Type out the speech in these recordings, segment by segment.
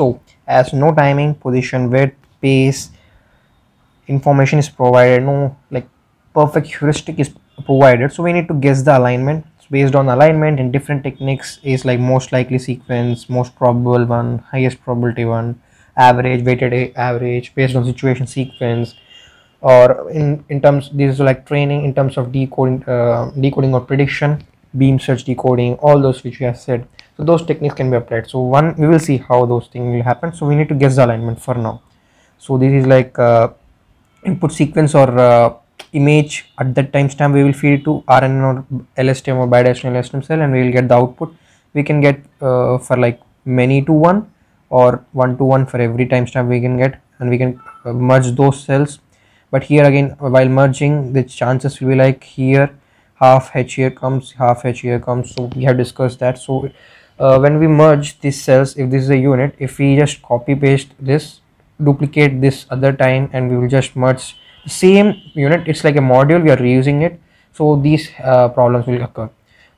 so as no timing position width pace information is provided no like perfect heuristic is provided. So we need to guess the alignment. Based on alignment and different techniques is like most likely sequence most probable one highest probability one average weighted average based on situation sequence. Or in in terms this is like training in terms of decoding uh, decoding or prediction beam search decoding all those which we have said so those techniques can be applied. So one we will see how those things will happen. So we need to guess the alignment for now. So this is like uh, input sequence or uh, image. At that timestamp we will feed it to RNN or LSTM or bidirectional LSTM cell and we will get the output. We can get uh, for like many to one or one to one for every timestamp we can get and we can uh, merge those cells. But here again while merging the chances will be like here. Half h here comes half h here comes. So we have discussed that. So uh, when we merge these cells if this is a unit if we just copy paste this duplicate this other time and we will just merge the same unit it's like a module we are reusing it. So these uh, problems will occur.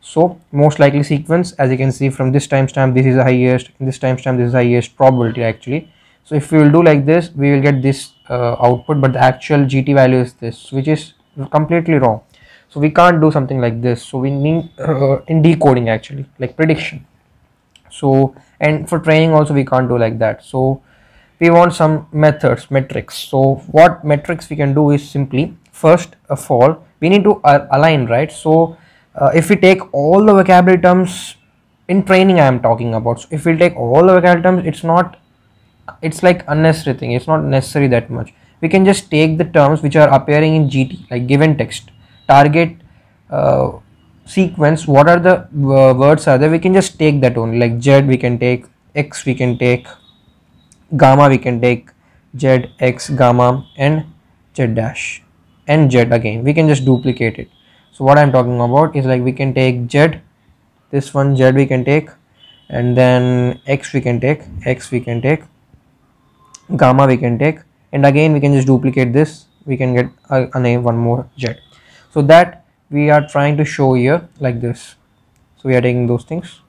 So most likely sequence as you can see from this timestamp this is the highest this timestamp this is the highest probability actually. So if we will do like this we will get this uh, output but the actual gt value is this which is completely wrong. So we can't do something like this. So we need uh, in decoding actually like prediction so and for training also we can't do like that. So we want some methods metrics. So what metrics we can do is simply first of all we need to align right? So uh, if we take all the vocabulary terms in training i am talking about. So if we take all the vocabulary terms it's not it's like unnecessary thing. It's not necessary that much. We can just take the terms which are appearing in gt like given text. Target uh, sequence what are the uh, words are there? We can just take that only. Like z we can take x we can take gamma we can take z x gamma and z dash and z again. We can just duplicate it. So what i'm talking about is like we can take z this one z we can take and then x we can take x we can take gamma we can take and again we can just duplicate this. We can get a, a name one more z. So that we are trying to show here like this. So we are taking those things.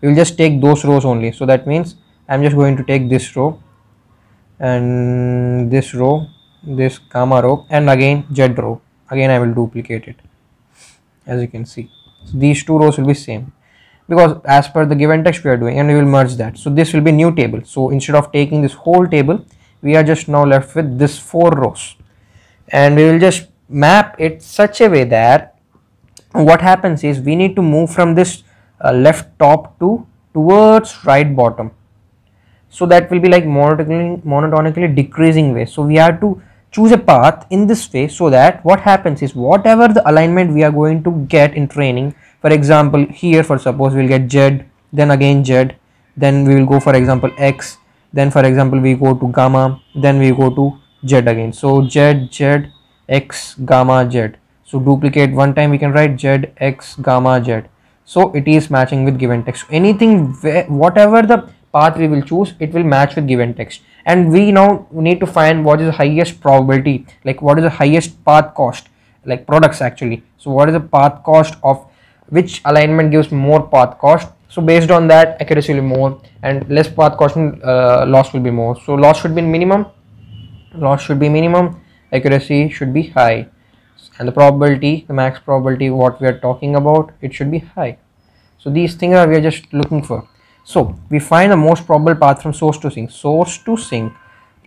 We will just take those rows only. So that means i'm just going to take this row and this row this gamma row and again z row. Again i will duplicate it as you can see. So these two rows will be same. Because as per the given text we are doing and we will merge that. So this will be new table. So instead of taking this whole table we are just now left with this four rows. And we will just map it such a way that what happens is we need to move from this uh, left top to towards right bottom. So that will be like monotonically, monotonically decreasing way. So we have to choose a path in this way so that what happens is whatever the alignment we are going to get in training for example here for suppose we'll get z then again z then we will go for example x then for example we go to gamma then we go to z again. So z z x gamma z so duplicate. One time we can write z x gamma z. So it is matching with given text. Anything whatever the path we will choose it will match with given text. And we now need to find what is the highest probability like what is the highest path cost like products actually. So what is the path cost of which alignment gives more path cost? So based on that accuracy will be more and less path cost uh, loss will be more. So loss should be minimum. Loss should be minimum. Accuracy should be high and the probability the max probability what we are talking about it should be high. So these things are we are just looking for. So we find the most probable path from source to sink. Source to sink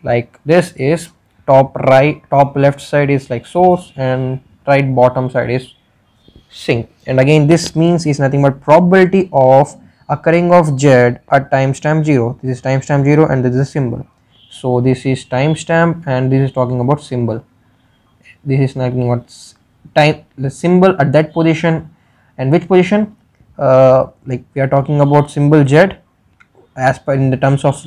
like this is top right top left side is like source and right bottom side is sink. And again this means is nothing but probability of occurring of z at timestamp 0 this is timestamp 0 and this is a symbol. So this is timestamp and this is talking about symbol this is nothing about time the symbol at that position and which position? Uh, like we are talking about symbol z as per in the terms of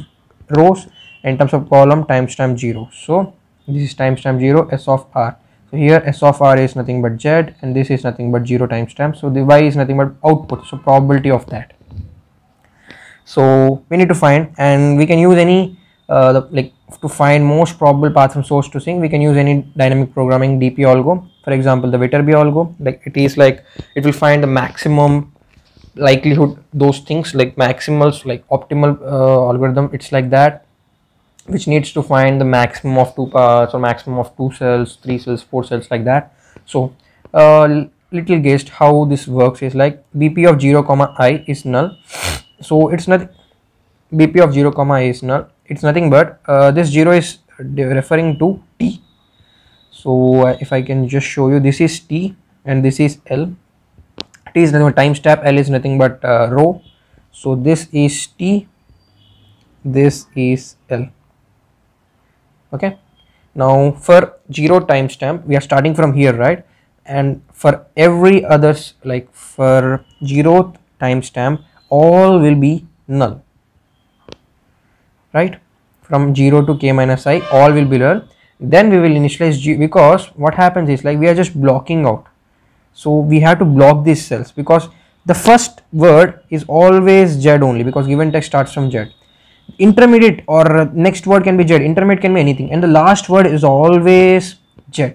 rows in terms of column timestamp 0 so this is timestamp 0 s of r. So here s of r is nothing but z and this is nothing but 0 timestamp. So the y is nothing but output. So probability of that. So we need to find and we can use any uh, the, like to find most probable path from source to sink we can use any dynamic programming dp algo. For example the viterbi algo like it is like it will find the maximum likelihood those things like maximals like optimal uh, algorithm it's like that which needs to find the maximum of two paths or maximum of two cells three cells four cells like that. So uh, little guessed how this works is like bp of 0 comma i is null. So it's not bp of 0 comma i is null it's nothing but uh, this 0 is referring to t. So uh, if i can just show you this is t and this is l. T is nothing but time step l is nothing but uh, row. So this is t this is l. Okay? Now for 0 timestamp we are starting from here right? And for every others like for 0th timestamp all will be null right? From 0 to k minus i all will be null then we will initialize g because what happens is like we are just blocking out. So we have to block these cells because the first word is always z only because given text starts from z. Intermediate or next word can be z intermediate can be anything and the last word is always z.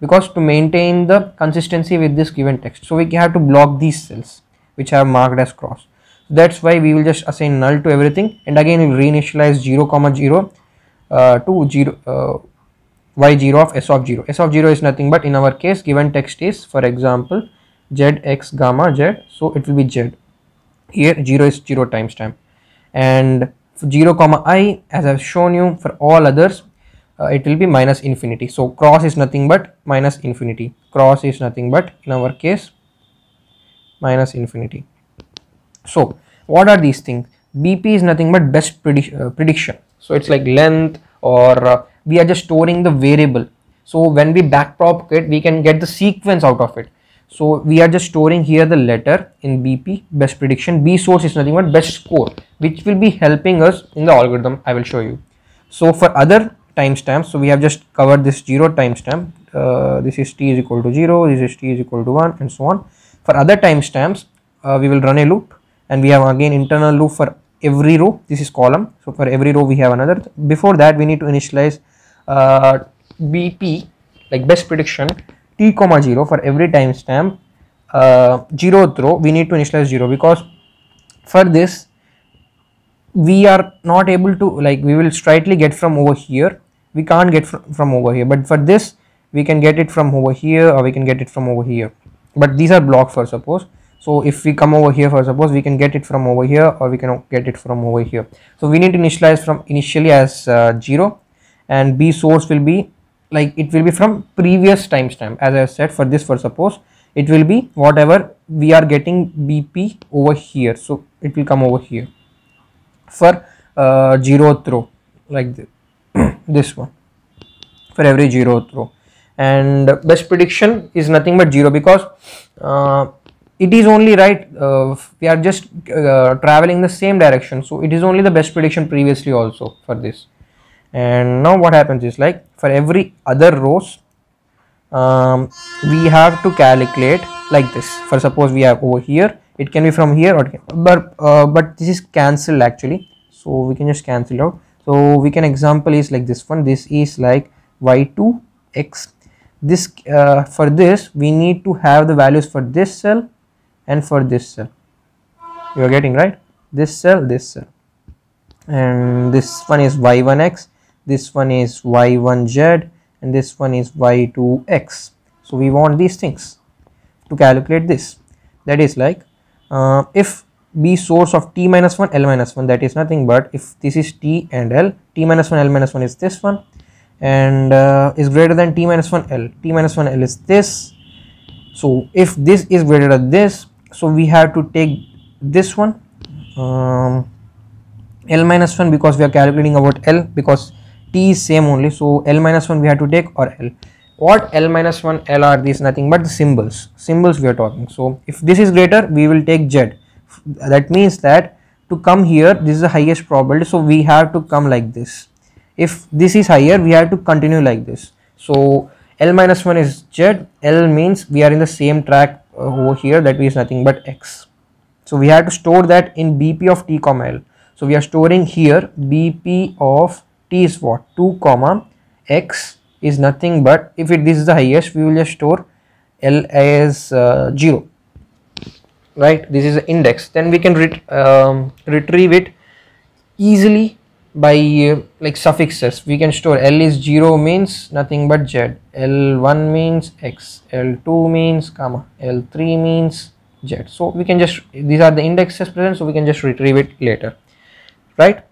Because to maintain the consistency with this given text. So we have to block these cells which are marked as cross that's why we will just assign null to everything. And again we will reinitialize 0 comma 0 uh, to 0 uh, y0 of s of 0 s of 0 is nothing but in our case given text is for example z x gamma z. So it will be z. Here 0 is 0 timestamp. And 0 comma i as i've shown you for all others uh, it will be minus infinity. So cross is nothing but minus infinity. Cross is nothing but in our case minus infinity so what are these things? Bp is nothing but best predict uh, prediction. So it's like length or uh, we are just storing the variable. So when we backpropagate we can get the sequence out of it. So we are just storing here the letter in bp best prediction. B source is nothing but best score which will be helping us in the algorithm i will show you. So for other timestamps so we have just covered this 0 timestamp. Uh, this is t is equal to 0 this is t is equal to 1 and so on. For other timestamps uh, we will run a loop and we have again internal loop for every row. This is column. So for every row we have another. Before that we need to initialize uh, bp like best prediction t comma 0 for every timestamp uh, zeroth row. We need to initialize 0 because for this we are not able to like we will straightly get from over here. We can't get fr from over here. But for this we can get it from over here or we can get it from over here. But these are blocked for suppose so if we come over here for suppose we can get it from over here or we can get it from over here. So we need to initialize from initially as uh, 0 and b source will be like it will be from previous timestamp. As i said for this for suppose it will be whatever we are getting bp over here. So it will come over here for uh, zeroth row like this one for every zero row and best prediction is nothing but zero because uh, it is only right uh, we are just uh, traveling the same direction. So it is only the best prediction previously also for this. And now what happens is like for every other rows um, we have to calculate like this. For suppose we have over here it can be from here or but uh, but this is cancelled actually. So we can just cancel out. So we can example is like this one. This is like y2 x. This uh, for this we need to have the values for this cell and for this cell you are getting right? This cell this cell. And this one is y1x this one is y1z and this one is y2x so we want these things to calculate this. That is like uh, if b source of t minus 1 l minus 1 that is nothing but if this is t and l t minus 1 l minus 1 is this one and uh, is greater than t minus 1 l. T minus 1 l is this. So if this is greater than this so we have to take this one um, l minus 1 because we are calculating about l because t is same only. So l minus 1 we have to take or l? What l minus 1 l are these nothing but the symbols symbols we are talking. So if this is greater we will take z. That means that to come here this is the highest probability. So we have to come like this. If this is higher we have to continue like this. So l minus 1 is z. L means we are in the same track over here that means nothing but x. So we have to store that in bp of t comma l. So we are storing here bp of t is what? 2 comma x is nothing but if it this is the highest we will just store l as uh, 0 right? This is the index. Then we can ret um, retrieve it easily by uh, like suffixes. We can store l is 0 means nothing but z. L1 means x. L2 means gamma. L3 means z. So we can just these are the indexes present so we can just retrieve it later. Right